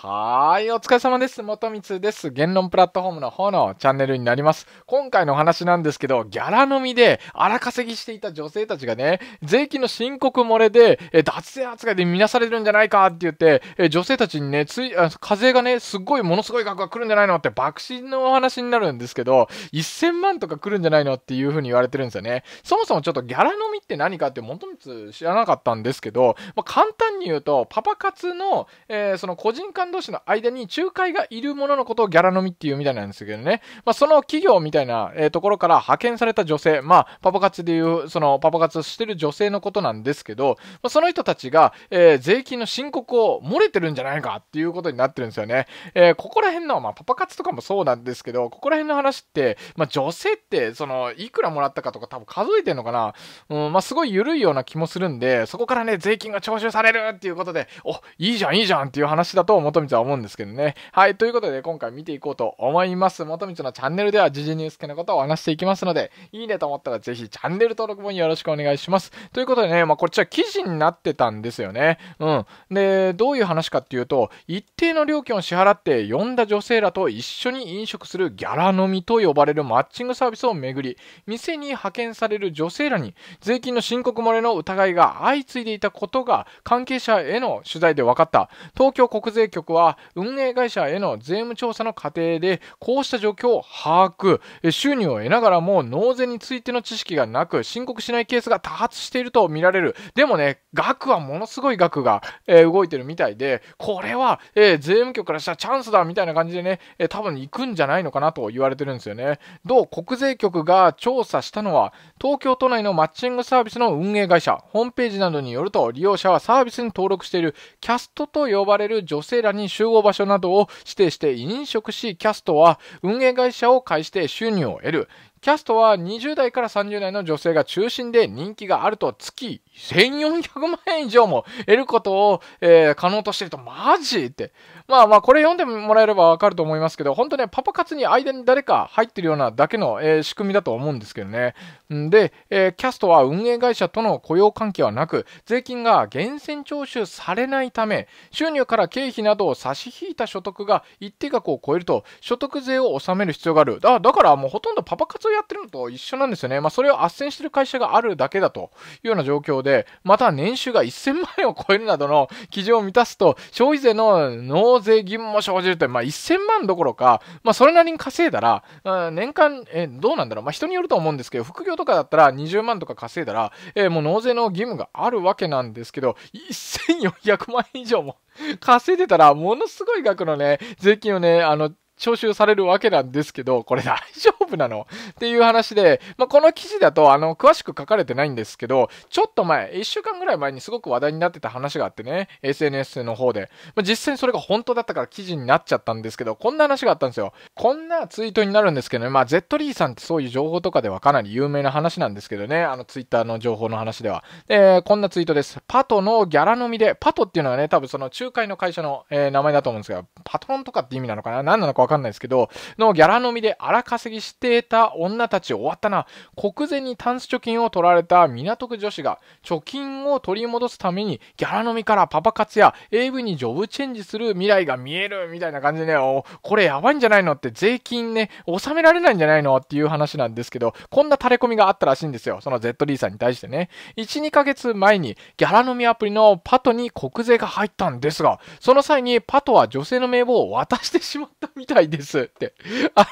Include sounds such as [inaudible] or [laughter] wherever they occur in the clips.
はい、お疲れ様です。元光です。言論プラットフォームの方のチャンネルになります。今回のお話なんですけど、ギャラ飲みで荒稼ぎしていた女性たちがね、税金の申告漏れで、え脱税扱いで見なされるんじゃないかって言って、え女性たちにね、つい、あ課税がね、すっごいものすごい額が来るんじゃないのって爆心のお話になるんですけど、1000万とか来るんじゃないのっていう風に言われてるんですよね。そもそもちょっとギャラ飲みって何かって元光知らなかったんですけど、まあ、簡単に言うと、パパ活の、えー、その個人間同士の間に仲介がいるもののことをギャラ飲みっていうみたいなんですけどね。まあ、その企業みたいな、えー、ところから派遣された女性、まあ、パパ活でいう、そのパパ活してる女性のことなんですけど、まあ、その人たちが、えー、税金の申告を漏れてるんじゃないかっていうことになってるんですよね。えー、ここら辺の、まあ、パパ活とかもそうなんですけど、ここら辺の話って、まあ、女性って、その、いくらもらったかとか多分数えてんのかな。うん、まあ、すごい緩いような気もするんで、そこからね、税金が徴収されるっていうことで、お、いいじゃん、いいじゃんっていう話だと元光は思うんですけどね。はい、ということで今回見ていこうと思います。元光のチャンネルでは時事ニュース系のことを話していきますので、いいねと思ったらぜひチャンネル登録もよろしくお願いします。ということでね、まあ、こっちは記事になってたんですよね。うん。で、どういう話かっていうと、一定の料金を支払って呼んだ女性らと一緒に飲食するギャラ飲みと呼ばれるマッチングサービスをめぐり、店に派遣される女性らに税金の申告漏れの疑いが相次いでいたことが関係者への取材で分かった。東京国税局は運営会社への税務調査の過程で、こうした状況を把握、収入を得ながらも納税についての知識がなく、申告しないケースが多発していると見られる。でもね、額はものすごい額が、えー、動いてるみたいで、これは、えー、税務局からしたらチャンスだみたいな感じでね、えー、多分行くんじゃないのかなと言われてるんですよね。同国税局が調査したのは、東京都内のマッチングサービスの運営会社、ホームページなどによると、利用者はサービスに登録しているキャストと呼ばれる女性らに集合場所などを指定して飲食し、キャストは運営会社を介して収入を得る。キャストは20代から30代の女性が中心で人気があると月1400万円以上も得ることを、えー、可能としてるとマジって。まあまあこれ読んでもらえればわかると思いますけど、本当ね、パパ活に間に誰か入ってるようなだけの、えー、仕組みだと思うんですけどね。んで、えー、キャストは運営会社との雇用関係はなく、税金が源泉徴収されないため、収入から経費などを差し引いた所得が一定額を超えると、所得税を納める必要がある。だだからもうほとんどパパ活をやってるのと一緒なんですよね。まあそれを斡旋してる会社があるだけだというような状況で、また年収が1000万円を超えるなどの基準を満たすと、消費税の納税義務も生じるという、まあ、1000万どころか、まあ、それなりに稼いだら、年間、えどうなんだろう、まあ、人によると思うんですけど、副業とかだったら20万とか稼いだら、えー、もう納税の義務があるわけなんですけど、1400万円以上も [laughs] 稼いでたら、ものすごい額のね、税金をね、あの、徴収されるわけなんですけど、これ大丈夫なの？っていう話で、まあ、この記事だと、あの、詳しく書かれてないんですけど、ちょっと前、1週間ぐらい前にすごく話題になってた話があってね、SNS の方で。まあ、実際にそれが本当だったから記事になっちゃったんですけど、こんな話があったんですよ。こんなツイートになるんですけどね、まあ、Z リーさんってそういう情報とかではかなり有名な話なんですけどね、あの、ツイッターの情報の話では。で、こんなツイートです。パトのギャラ飲みで、パトっていうのはね、多分その仲介の会社の、えー、名前だと思うんですけど、パトロンとかって意味なのかな？何なのかわかんないですけど、のギャラ飲みで荒稼ぎしていた女たち終わったな。国税にタンス貯金を取られた港区女子が貯金を取り戻すためにギャラ飲みからパパ活や AV にジョブチェンジする未来が見えるみたいな感じでね、おこれやばいんじゃないのって税金ね、納められないんじゃないのっていう話なんですけど、こんな垂れ込みがあったらしいんですよ。その ZD さんに対してね。1、2ヶ月前にギャラ飲みアプリのパトに国税が入ったんですが、その際にパトは女性の名簿を渡してしまったみたいですって。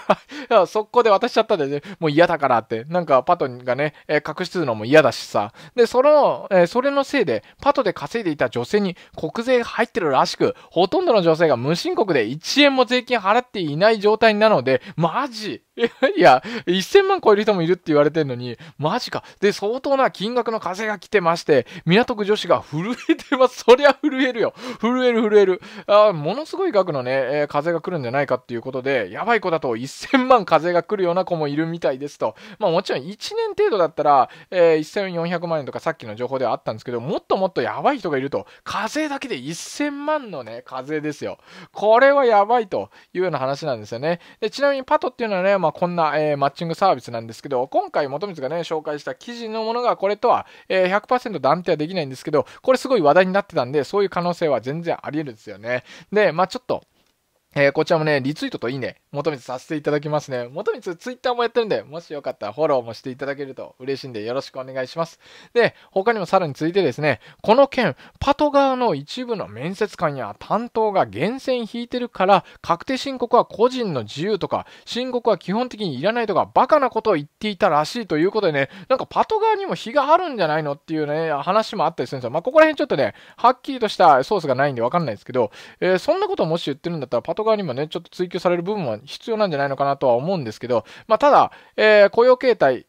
[laughs] あ、速攻で渡しちゃったんでね、もう嫌だからって。なんかパトがね、え、隠しするのも嫌だしさ。で、その、えー、それのせいで、パトで稼いでいた女性に国税入ってるらしく、ほとんどの女性が無申告で1円も税金払っていない状態なので、マジ [laughs] いや、1000万超える人もいるって言われてんのに、マジか。で、相当な金額の風が来てまして、港区女子が震えてます。そりゃ震えるよ。震える震える。あものすごい額のね、えー、風が来るんじゃないかっていうことで、やばい子だと1000万風が来るような子もいるみたいですと。まあもちろん1年程度だったら、えー、1400万円とかさっきの情報ではあったんですけど、もっともっとやばい人がいると。風だけで1000万のね、風ですよ。これはやばいというような話なんですよね。でちなみにパトっていうのはね、まあ、こんな、えー、マッチングサービスなんですけど、今回、元光がね、紹介した記事のものがこれとは、えー、100%断定はできないんですけど、これすごい話題になってたんで、そういう可能性は全然あり得るんですよね。で、まあ、ちょっと、えー、こちらもね、リツイートといいね、求めてさせていただきますね。求めてツイッターもやってるんで、もしよかったらフォローもしていただけると嬉しいんでよろしくお願いします。で、他にもさらについてですね、この件、パト側の一部の面接官や担当が厳選引いてるから、確定申告は個人の自由とか、申告は基本的にいらないとか、バカなことを言っていたらしいということでね、なんかパト側にも非があるんじゃないのっていうね、話もあったりするんですよ。まあ、ここら辺ちょっとね、はっきりとしたソースがないんでわかんないですけど、えー、そんなことをもし言ってるんだったら、パト側にもね、ちょっと追求される部分は必要なんじゃないのかなとは思うんですけど、まあ、ただ、えー、雇用形態、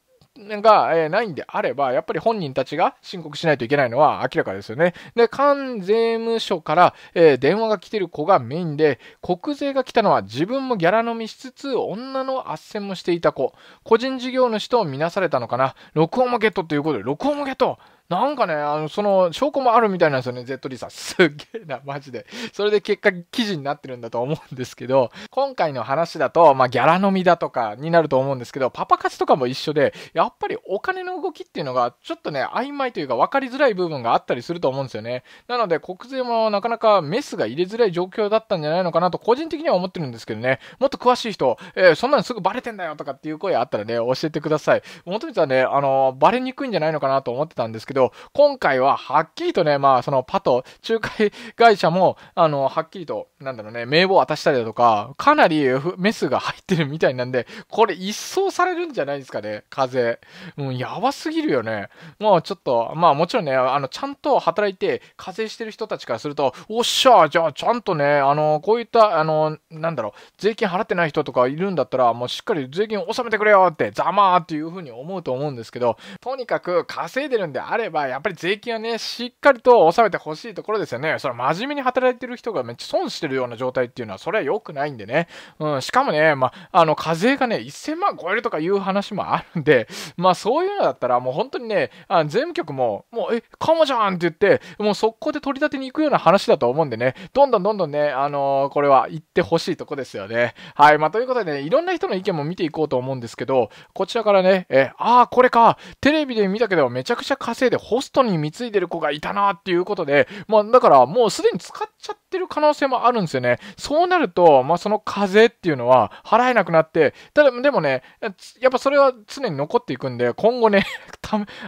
が、えー、ないんであれば、やっぱり本人たちが申告しないといけないのは明らかですよね。で、関税務署から、えー、電話が来てる子がメインで、国税が来たのは自分もギャラ飲みしつつ、女の斡旋もしていた子。個人事業主とみなされたのかな。録音もゲットということで、録音もゲットなんかね、あの、その、証拠もあるみたいなんですよね、ZD さん。すっげえな、マジで。それで結果、記事になってるんだと思うんですけど、今回の話だと、まあ、ギャラ飲みだとかになると思うんですけど、パパ活とかも一緒で、やっぱりお金の動きっていうのが、ちょっとね、曖昧というか分かりづらい部分があったりすると思うんですよね。なので、国税もなかなかメスが入れづらい状況だったんじゃないのかなと、個人的には思ってるんですけどね、もっと詳しい人、えー、そんなのすぐバレてんだよとかっていう声あったらね、教えてください。元々はね、あの、バレにくいんじゃないのかなと思ってたんですけど、今回ははっきりとね、まあ、そのパト、仲介会社も、あの、はっきりと、なんだろうね、名簿を渡したりだとか、かなりメスが入ってるみたいなんで、これ一掃されるんじゃないですかね、風。うん、やばすぎるよね。もうちょっと、まあもちろんね、あの、ちゃんと働いて、課税してる人たちからすると、おっしゃじゃあちゃんとね、あの、こういった、あの、なんだろう、税金払ってない人とかいるんだったら、もうしっかり税金納めてくれよって、ざまーっていうふうに思うと思うんですけど、とにかく稼いでるんであれば、やっぱり税金はね、しっかりと収めてほしいところですよね。それ真面目に働いてる人がめっちゃ損してるような状態っていうのは、それは良くないんでね。うん、しかもね、まあ、の、課税がね、1000万超えるとかいう話もあるんで、まあ、そういうのだったら、もう本当にね、あ税務局も、もう、え、かもじゃんって言って、もう速攻で取り立てに行くような話だと思うんでね、どんどんどんどんね、あのー、これは言ってほしいとこですよね。はい、まあ、ということでね、いろんな人の意見も見ていこうと思うんですけど、こちらからね、え、ああ、これか、テレビで見たけど、めちゃくちゃ稼いでホストに貢いでる子がいたなっていうことで、まあだからもうすでに使っちゃってる可能性もあるんですよね。そうなると、まあその風っていうのは払えなくなって、ただでもね、やっぱそれは常に残っていくんで、今後ね、[laughs]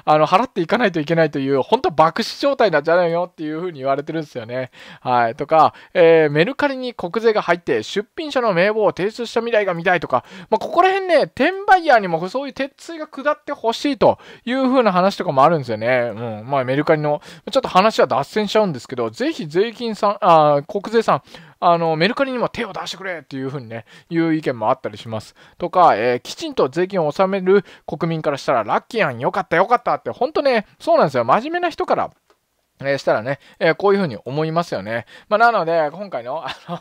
あの払っていかないといけないという、本当爆死状態なんじゃないよっていうふうに言われてるんですよね。はい。とか、えー、メルカリに国税が入って出品者の名簿を提出した未来が見たいとか、まあここら辺ね、転売ヤーにもそういう鉄槌が下ってほしいという風な話とかもあるんですよね。うん。まあメルカリの、ちょっと話は脱線しちゃうんですけど、ぜひ税金さん、あ国税さん、あの、メルカリにも手を出してくれっていうふうにね、いう意見もあったりします。とか、えー、きちんと税金を納める国民からしたら、ラッキーやん、よかったよかったって、ほんとね、そうなんですよ。真面目な人から、えー、したらね、えー、こういうふうに思いますよね。まあ、なので、今回の、あの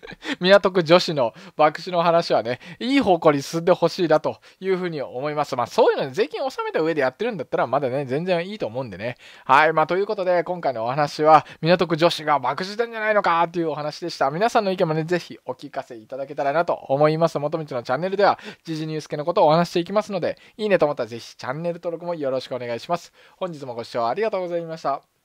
[laughs] 港区女子の爆死の話はね、いい方向に進んでほしいなというふうに思います。まあそういうのに税金を納めた上でやってるんだったらまだね、全然いいと思うんでね。はい。まあということで、今回のお話は、港区女子が爆死してんじゃないのかっていうお話でした。皆さんの意見もね、ぜひお聞かせいただけたらなと思います。元道のチャンネルでは、時事ニュース系のことをお話していきますので、いいねと思ったらぜひチャンネル登録もよろしくお願いします。本日もご視聴ありがとうございました。